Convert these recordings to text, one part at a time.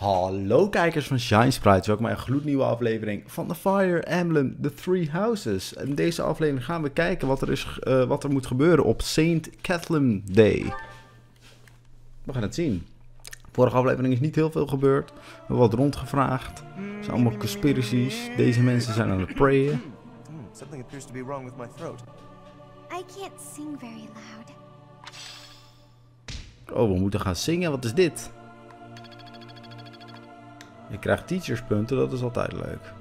Hallo kijkers van Shine Sprites, welkom bij een gloednieuwe aflevering van de Fire Emblem The Three Houses. In deze aflevering gaan we kijken wat er, is, uh, wat er moet gebeuren op Saint Kathleen Day. We gaan het zien. Vorige aflevering is niet heel veel gebeurd. We hebben wat rondgevraagd. Het zijn allemaal conspiracies. Deze mensen zijn aan het prayen. Something appears to be wrong with my throat. I can't sing very loud. Oh, we moeten gaan zingen. Wat is dit? Je krijgt teacherspunten, dat is altijd leuk.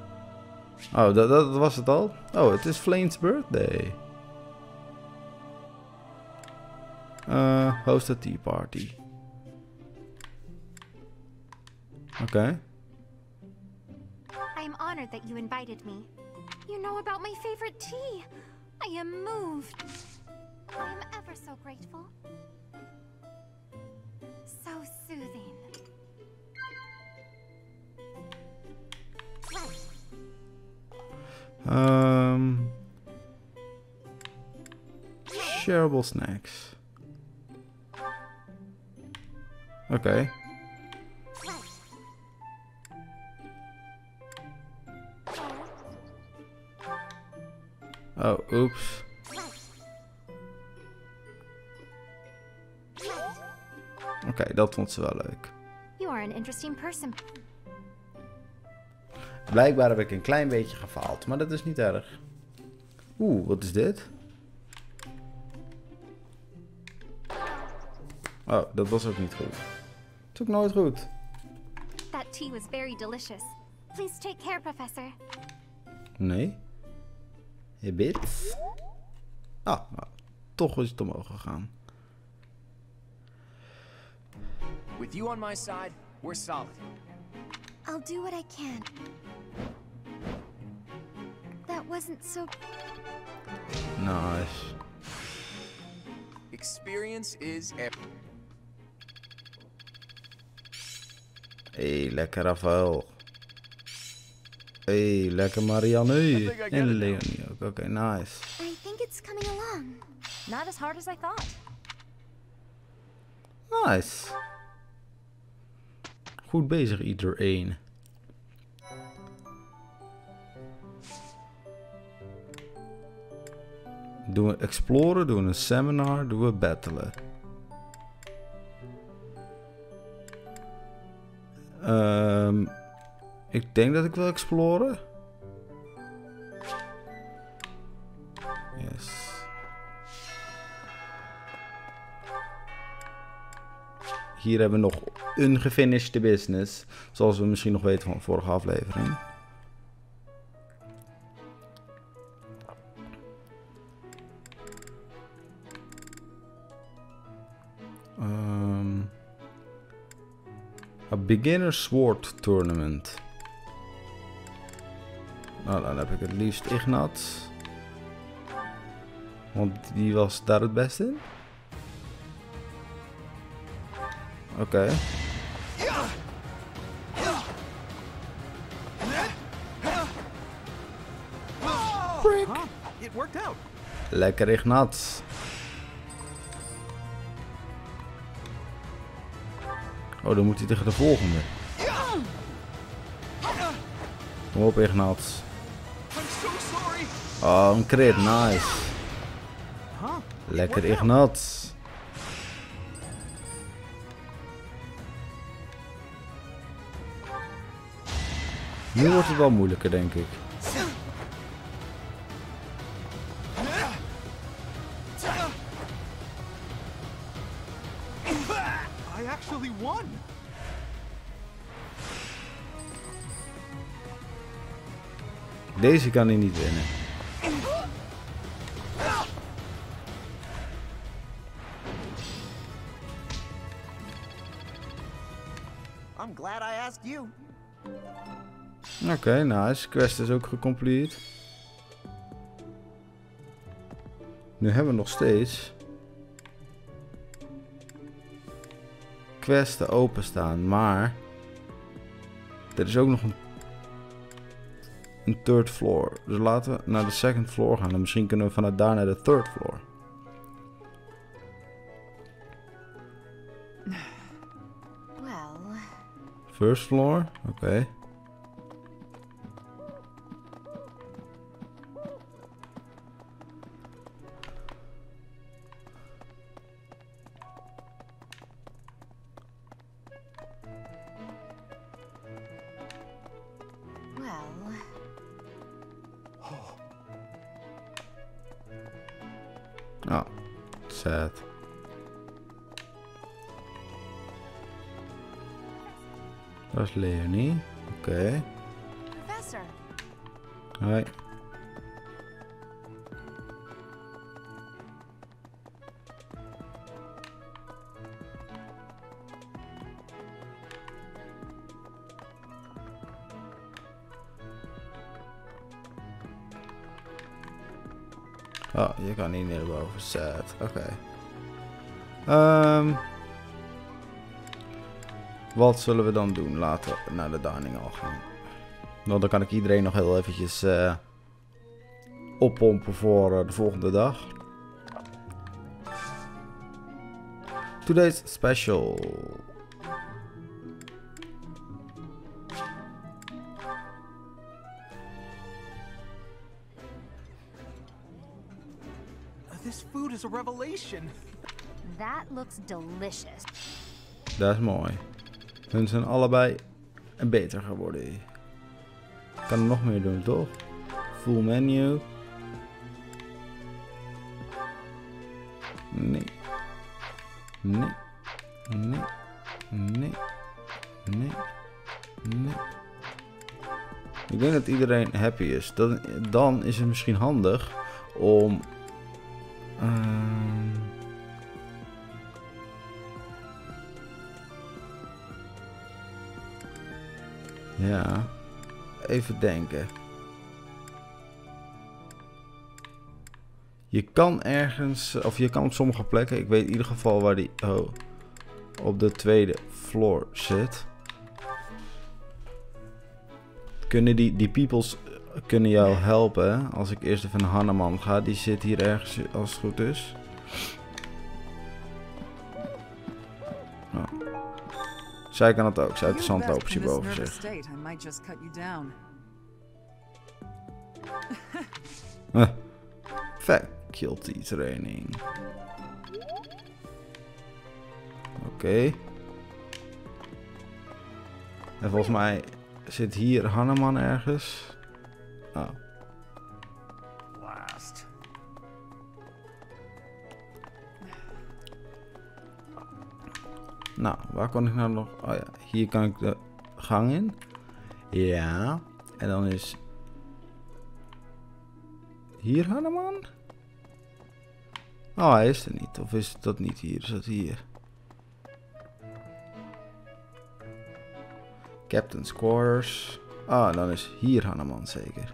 Oh, dat, dat was het al? Oh, het is Flane's birthday. Uh, host a tea party. Oké. Okay. I am honored that you invited me. You know about my favorite tea. I am moved. I am ever. So Um, shareable snacks. Okay. Oh, oops. Oké, okay, dat vond ze wel leuk. You are an interesting person. Blijkbaar heb ik een klein beetje gefaald, maar dat is niet erg. Oeh, wat is dit? Oh, dat was ook niet goed. Het is ook nooit goed. That tea was very delicious. Please take care, professor. Nee. Je bit. Ah, nou, toch is het omhoog gegaan. With you on my side, we're solid. I'll do what I can. Wasn't so... Nice. Experience is everything. Hey, lekker Rafael. Hey, lekker Marianne. En Leonie ook. Oké, okay, nice. I think it's coming along. Not as hard as I thought. Nice. Goed bezig iedereen. Doen we exploren, doen we een seminar, doen we battlen. Um, ik denk dat ik wil exploren. Yes. Hier hebben we nog ungefinished business. Zoals we misschien nog weten van de vorige aflevering. Um, a beginner sword tournament. Nou, dan heb ik het liefst Ignat. Want die was daar het beste in. Oké. Okay. Lekker Ignat. Oh, dan moet hij tegen de volgende. Kom op, Ignat. Oh, een crit. Nice. Lekker Ignat. Nu wordt het wel moeilijker, denk ik. Deze kan hij niet winnen. I'm glad I asked you. Oké, okay, nice. Quest is ook gecomplete. Nu hebben we nog steeds questen openstaan, maar er is ook nog een, een third floor. Dus laten we naar de second floor gaan en misschien kunnen we vanuit daar naar de third floor. First floor, oké. Well, sad. Dat is Leonie. Oké. Professor, Hoi. Kan niet meer boven. Oké. Ehm, wat zullen we dan doen? Laten we naar de dining hall gaan. Want dan kan ik iedereen nog heel eventjes eh, oppompen voor eh, de volgende dag. Today's special. Food is a revelation. that looks delicious. Dat is mooi. Hun zijn allebei beter geworden. Ik kan er nog meer doen, toch? Full menu. Nee. Nee. Nee. Nee. Nee. Nee. Ik denk dat iedereen happy is. Dan, dan is het misschien handig om... ehm, Ja. Even denken. Je kan ergens, of je kan op sommige plekken, ik weet in ieder geval waar die oh, op de tweede floor zit. Kunnen die, die peoples kunnen jou helpen. Als ik eerst even naar Hanneman ga, die zit hier ergens als het goed is. Oh. Zij kan het ook, zij heeft de zandlopertje in this boven zich. Eh. Faculty training. Oké. En volgens mij zit hier Hanneman ergens. Oh. Blast. Nou, waar kon ik nou nog... Oh ja, hier kan ik de gang in. Ja. En dan is... Hier Hanneman? Oh, hij is er niet. Of is dat niet hier? Is dat hier? Captain's Quarters. Ah, dan is hier Hanneman zeker.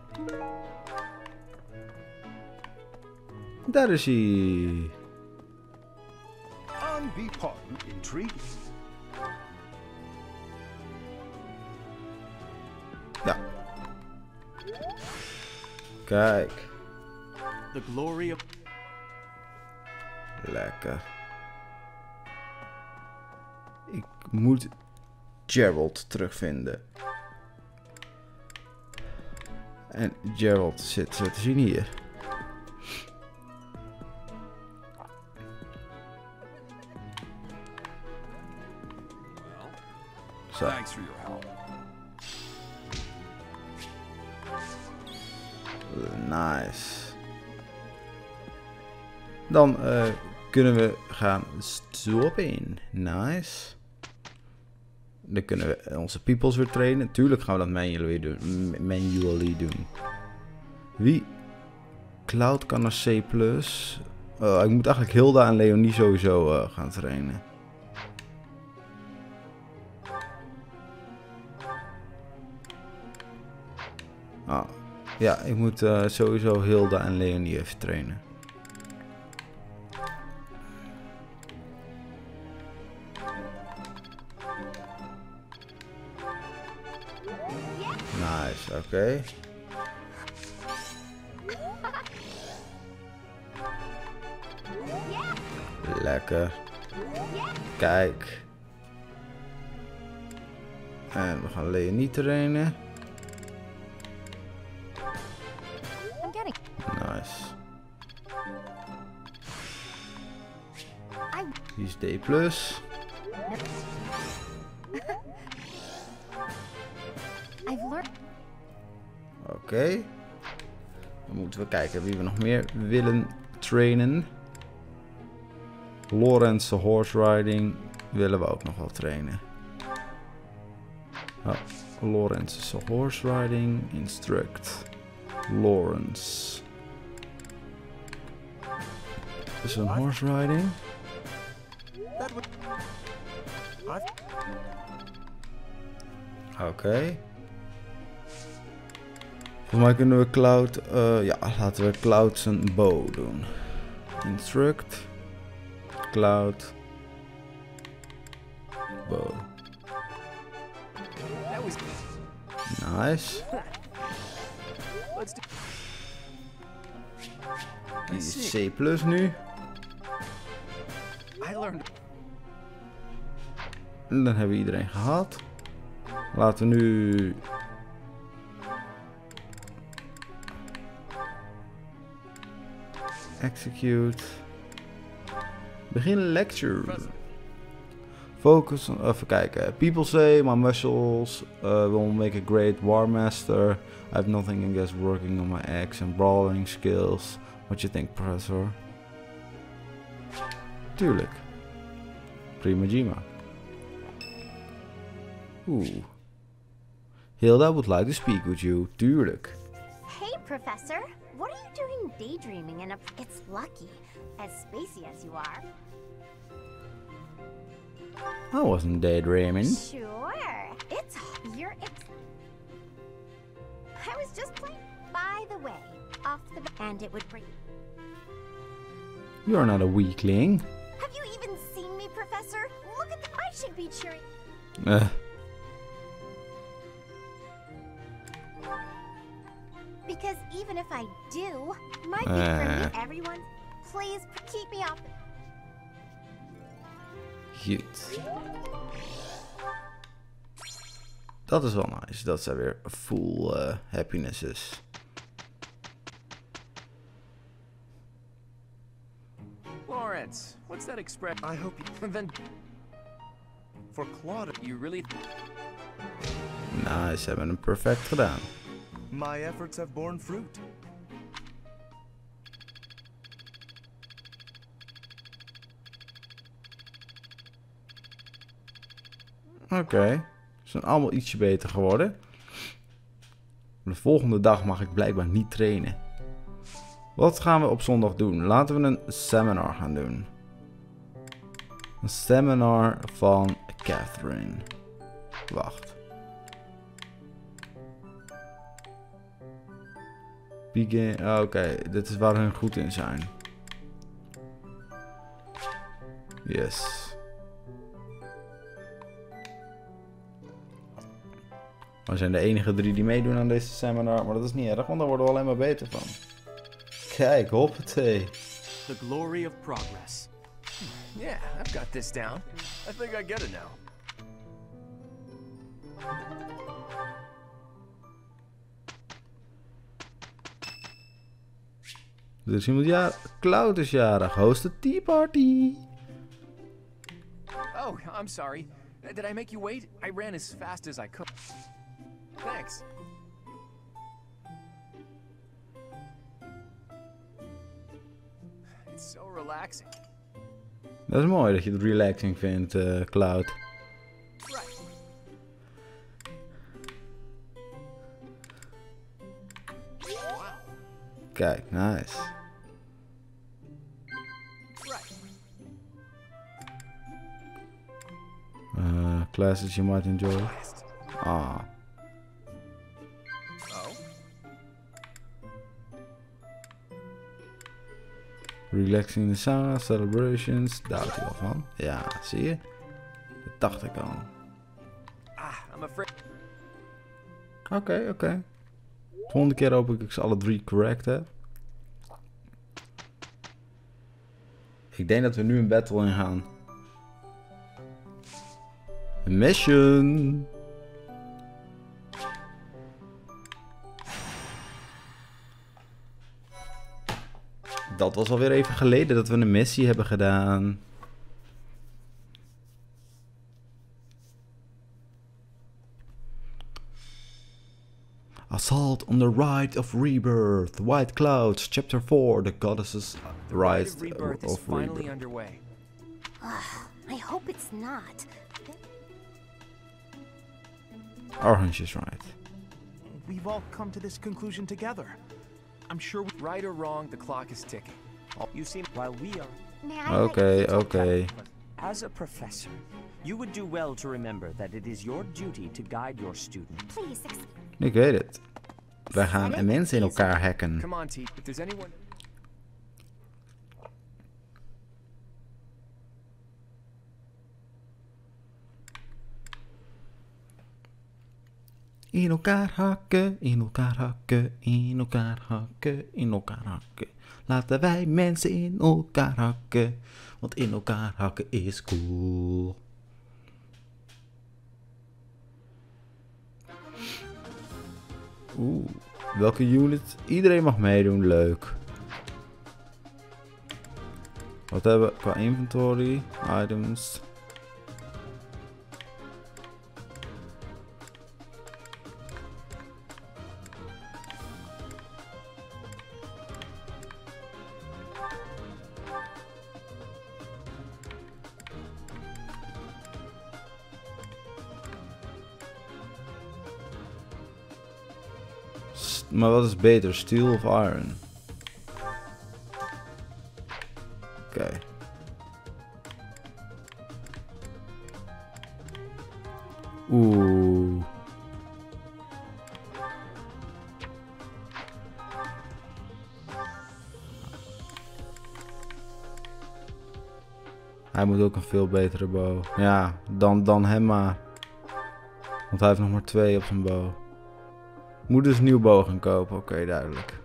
Daar is hij. Ja. Kijk. The glory of Lekker. Ik moet Gerald terugvinden. En Gerald zit te zien hier. Zo. Nice. Dan eh, kunnen we gaan stoppen. Nice. Dan kunnen we onze peoples weer trainen. Tuurlijk gaan we dat manually doen. doen. Wie? Cloud kan naar C+. Oh, ik moet eigenlijk Hilda en Leonie sowieso eh, gaan trainen. Ah, ja, ik moet eh, sowieso Hilda en Leonie even trainen. Oké. Lekker. Kijk. En we gaan Leonie trainen. Nice. Die is D+. Oké. Dan moeten we kijken wie we nog meer willen trainen. Lawrence horse riding willen we ook nog wel trainen. Oh, Lawrence horse riding instruct. Lawrence. Is een horse riding? Would. Volgens mij kunnen we Cloud... eh, ja, laten we Cloud zijn bow doen. Instruct. Cloud. Bow. Nice. Die is C plus nu. En dan hebben we iedereen gehad. Laten we nu... Execute. Begin lecture. Focus on, even kijken. People say my muscles uh, will make a great war master. I have nothing against working on my axe and brawling skills. What you think, professor? Tuurlijk. Prima Jima. Oeh. Hilda would like to speak with you. Tuurlijk. Professor. What are you doing daydreaming in a. It's lucky. As spacey as you are. I wasn't daydreaming. Sure. It's. You're. It's. I was just playing. By the way, off the. And it would bring. You're not a weakling. Have you even seen me, Professor? Look at the. I should be cheering. Uh, Because even if I do, my gift for Uh. me, everyone, please keep me off the. goed. Dat is wel nice. Dat zijn weer full uh, happinesses. Lawrence, what's that expression? I hope you. then. For Claude, you really. Nice, ze hebben hem perfect gedaan. My efforts have borne fruit. Oké. Ze zijn allemaal ietsje beter geworden. De volgende dag mag ik blijkbaar niet trainen. Wat gaan we op zondag doen? Laten we een seminar gaan doen. Een seminar van Catherine. Wacht. Begin. ah, Oké, dit is waar hun goed in zijn. Yes. We zijn de enige drie die meedoen aan deze seminar, maar dat is niet erg, want daar worden we alleen maar beter van. Kijk, hoppatee. The glory of progress. Yeah, I've got this down. I think I get it now. Er is iemand jaar. Cloud is jarig. Host a tea party. Oh, I'm sorry. Did I make you wait? I ran as fast as I could. Thanks. It's so relaxing. Dat is mooi dat je het relaxing vindt, eh, Cloud. Right. Kijk, nice. Classes you might enjoy. Ah, relaxing in the sauna, celebrations. Daar houdt hij wel van. Ja, zie je? Dat dacht ik al. Ah, I'm afraid. Oké, oké. Volgende keer hoop ik dat ik ze alle drie correct heb. Ik denk dat we nu een battle ingaan. Mission. Dat was alweer even geleden dat we een missie hebben gedaan. Assault on the Rite of Rebirth, White Clouds, Chapter 4, The Goddess's Rise of Rebirth. Is finally underway. I hope it's not. Orange is right. We've all come to this conclusion together. I'm sure we Right or wrong, the clock is ticking. You seem While we are May I? let Okay, okay. as a professor, you would do well to remember that it is your duty to guide your student. Please, ex- Ik weet het. Wij gaan mensen in elkaar hacken. Come on, T. If there's anyone. In elkaar hakken, in elkaar hakken, in elkaar hakken, in elkaar hakken. Laten wij mensen in elkaar hakken, want in elkaar hakken is cool. Oeh, welke unit? Iedereen mag meedoen, leuk. Wat hebben we qua inventory, items? Maar wat is beter, steel of iron? Oké. Oeh. Hij moet ook een veel betere bow. Ja, dan, dan hem maar. Want hij heeft nog maar twee op zijn bow. Moet dus een nieuw bow gaan kopen, oké, duidelijk.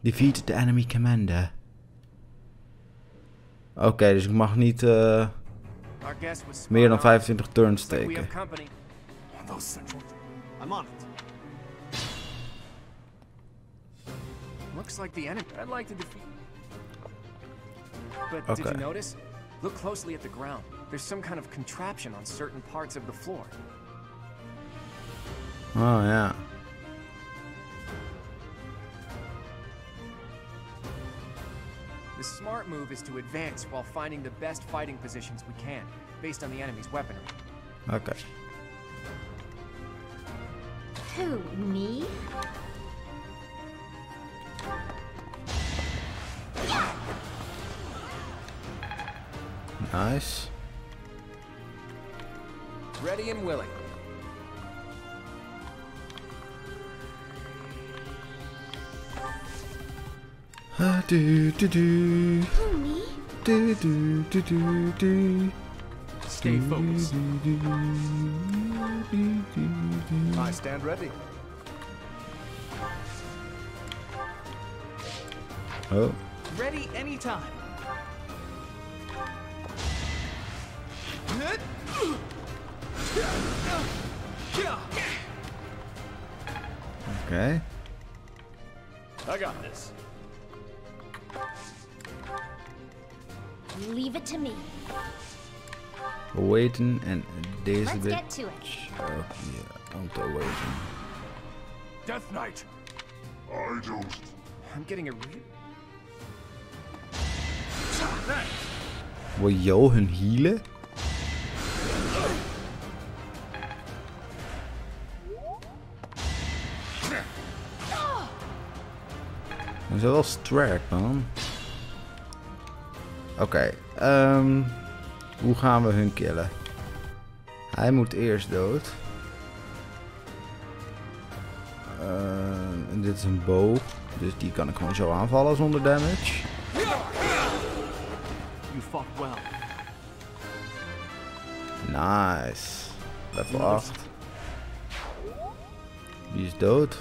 Defeat the enemy commander. Oké, dus ik mag niet eh, was meer dan spot on. 25 turns steken. Looks like the enemy. I'd like to defeat. But did Okay. you notice? Look closely at the ground. There's some kind of contraption on certain parts of the floor. Oh yeah. The smart move is to advance while finding the best fighting positions we can, based on the enemy's weaponry. Okay. who, me? Nice. Ready and willing. Ah, do, do, do. Who, me? Do, do, do, do, do. Stay focused. Do, do. I stand ready. Oh, Ready anytime. Oké. I got this. Leave it to me. Awaken en deze Let's bit. get to it. Oh, ja, om te awaken. Death Knight. I'm getting a re- Wil Jo hun healen? Dat is wel strak, man. Oké, ehm, hoe gaan we hun killen? Hij moet eerst dood. Ehm, en dit is een bow, dus die kan ik gewoon zo aanvallen zonder damage. You fought well. Nice. Level 8. Die is dood.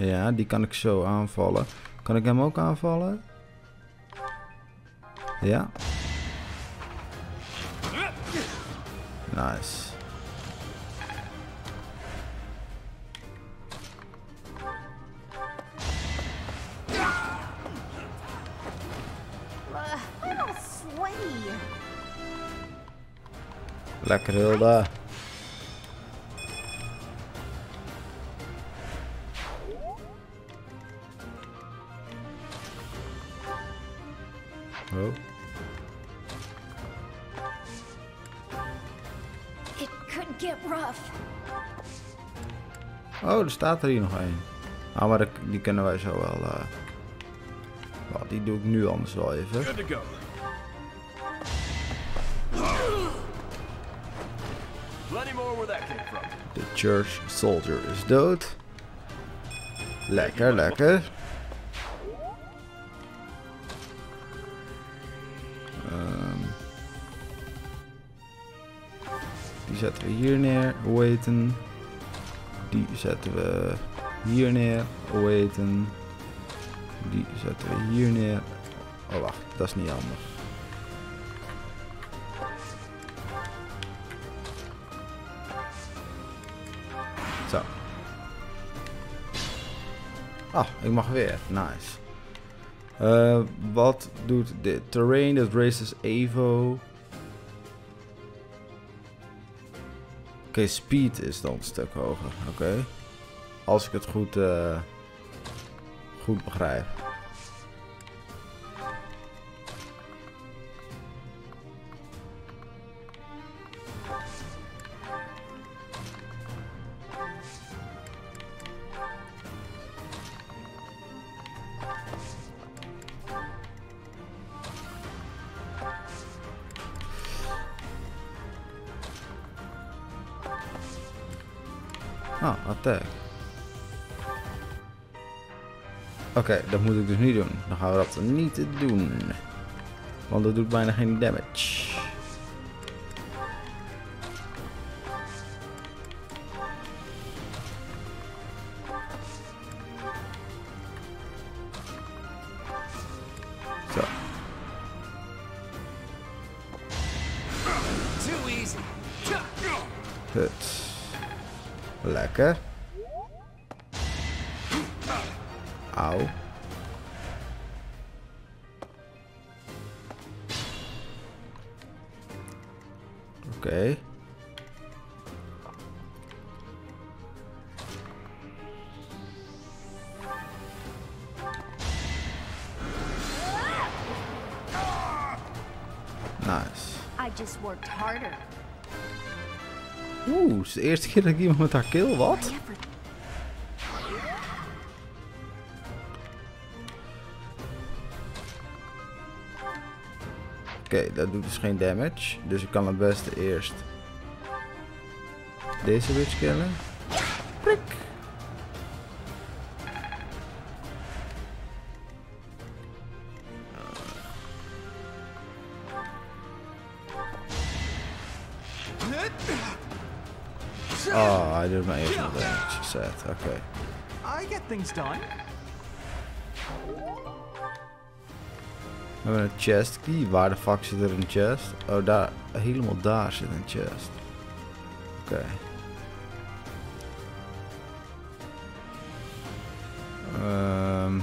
Ja, die kan ik zo aanvallen. Kan ik hem ook aanvallen? Ja. Nice. Lekker Hilda. Staat er hier nog één. Ah, maar die kunnen wij zo wel... eh die doe ik nu anders wel even. De church soldier is dood. Lekker, lekker. Ehm. die zetten we hier neer. Weten. Die zetten we hier neer. Weten. Die zetten we hier neer. Oh wacht, dat is niet handig. Zo. Ah, ik mag weer. Nice. Eh, wat doet dit? Terrain that raises Evo. Speed is dan een stuk hoger. Oké. Als ik het goed, eh, goed begrijp. Ah, attack. Oké, dat moet ik dus niet doen. Dan gaan we dat niet doen. Want dat doet bijna geen damage. Oké. Nice. I just worked harder. Oeh, het is de eerste keer dat ik iemand met haar kill, wat? Oké, dat doet dus geen damage. Dus ik kan het beste eerst deze bitch killen. Prik. Oh, hij doet eerst nog damage. Zet, oké. We hebben een chest key. Waar de fuck zit er een chest? Oh, daar. Helemaal daar zit een chest. Oké. Ehm.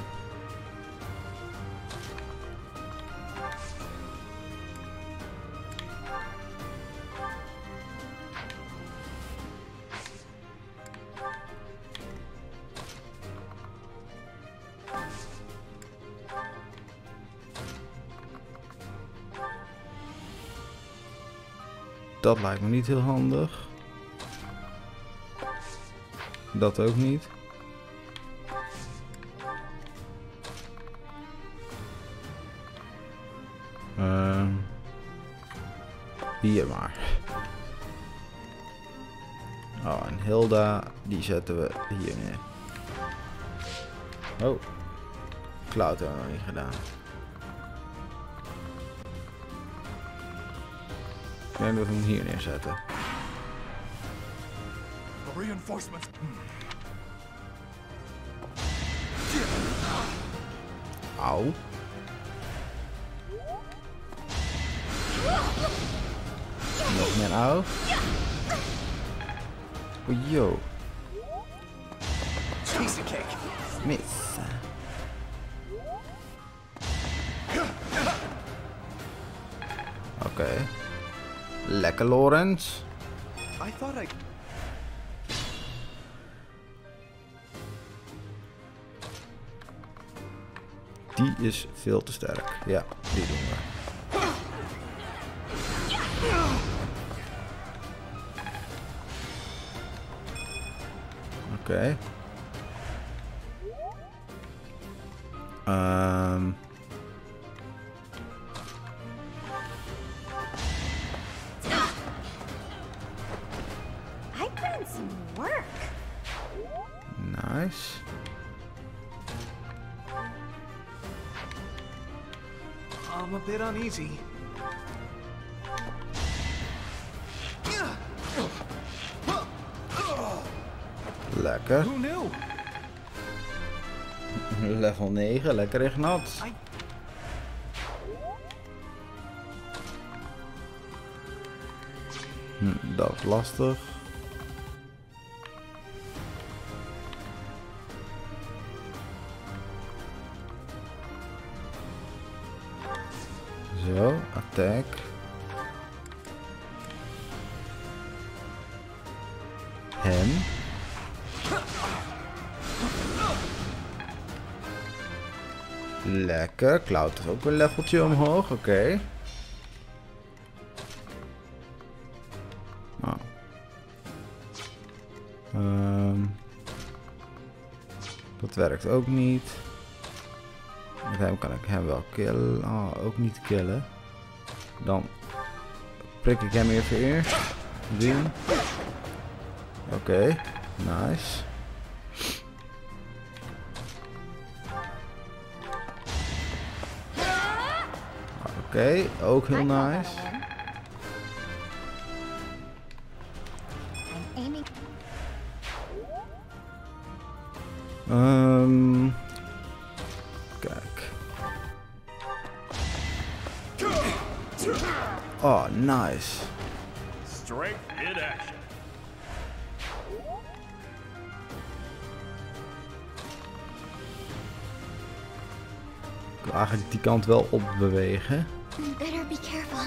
Dat lijkt me niet heel handig. Dat ook niet. Ehm hier maar. Oh, en Hilda, die zetten we hier neer. Oh. Cloud hebben we nog niet gedaan. Denk dat we hem hier neerzetten. The reinforcements. Auw. Nog meer auw. Oh, yo. Piece of cake. Mis. Lekker, Lorenz. I thought I. Die is veel te sterk. Ja, die doen we. Oké. Ehm. I Nice. I'm a bit uneasy. Lekker. Who knew? Level 9, lekker Ignat. Hm, dat is lastig. Attack. Hem. Lekker, is ook een leveltje omhoog, oké. Ah. Ehm. dat werkt ook niet. Met hem kan ik hem wel killen. Ah, ook niet killen. Dan prik ik hem even eerst. Doen. Oké, nice. Oké, ook heel nice. a Oh, nice. Strength in action. Ik wil eigenlijk die kant wel op bewegen. Better be careful.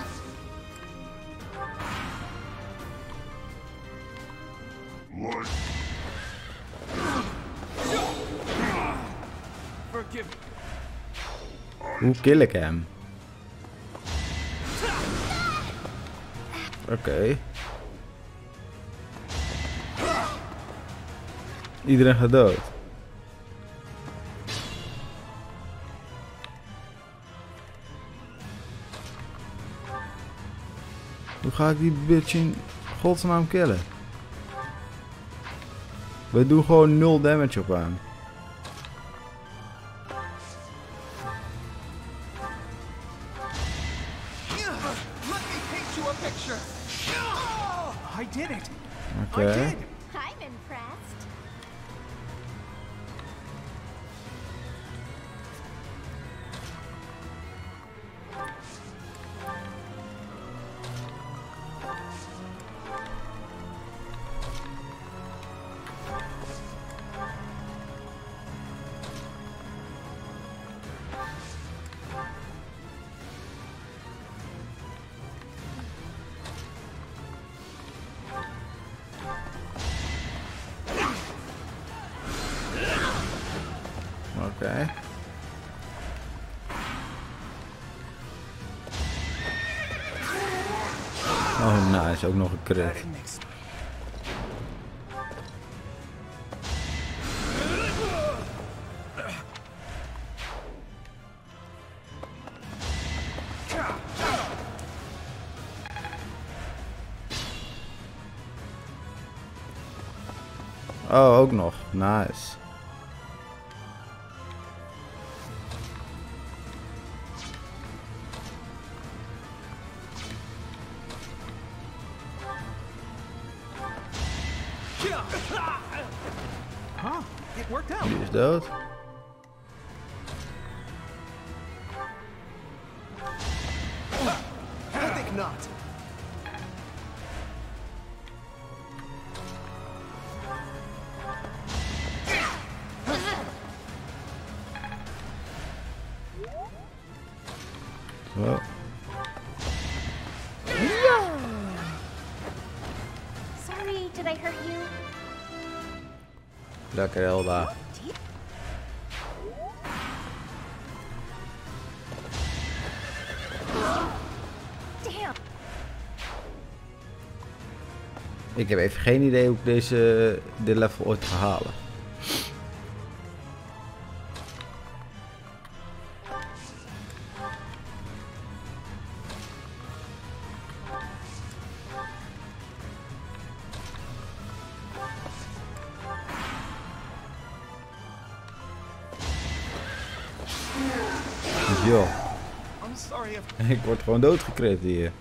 Forgive me. Hoe kill ik hem? Oké. Iedereen gaat dood. Hoe ga ik die bitch in godsnaam killen? We doen gewoon 0 damage op hem. Oh, nice. Ook nog een crit. Oh, ook nog. Nice. out. I think not. Sorry, did I hurt you? Ik heb even geen idee hoe ik deze, dit level ooit ga halen. If ik word gewoon doodgekrept hier.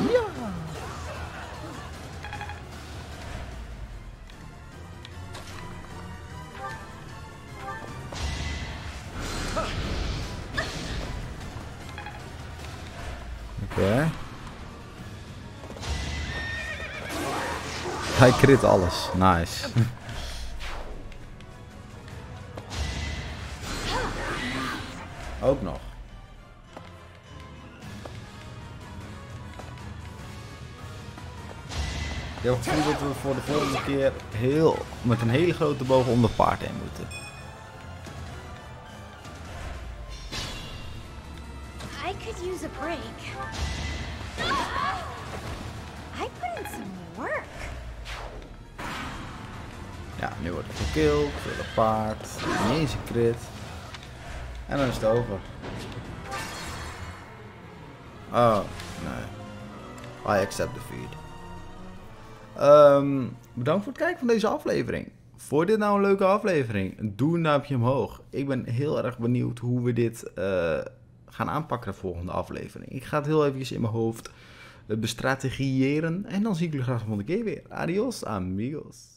Ja. Oké. Hij crit alles. Nice. voor de volgende keer heel, met een hele grote boog onder paard heen moeten. I could use a break. I put in some work. Ja, nu wordt het gekilld door het paard. Niet eens een crit. En dan is het over. Oh, nee. I accept defeat. Ehm bedankt voor het kijken van deze aflevering. Vond dit nou een leuke aflevering? Doe een duimpje omhoog. Ik ben heel erg benieuwd hoe we dit eh, gaan aanpakken de volgende aflevering. Ik ga het heel eventjes in mijn hoofd eh, bestrategiëren. En dan zie ik jullie graag de volgende keer weer. Adios, amigos.